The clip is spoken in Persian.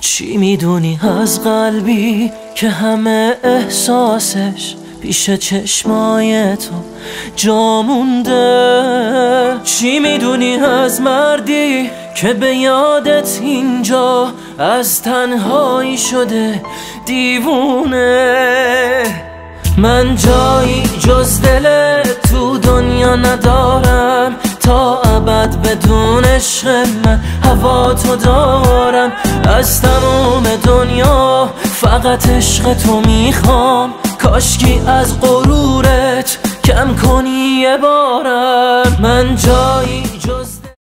چی می‌دونی از قلبی که همه احساسش پیش چشمای تو جا مونده؟ چی می‌دونی از مردی که به یادت اینجا از تنهایی شده دیوونه؟ من جایی جز دل تو دنیا ندارم تا ابد بدون عشق من. هوا تو دارم. از تمام دنیا فقط عشق تو می‌خوام. کاشکی از غرورت کم کنی یه بارم. من جایی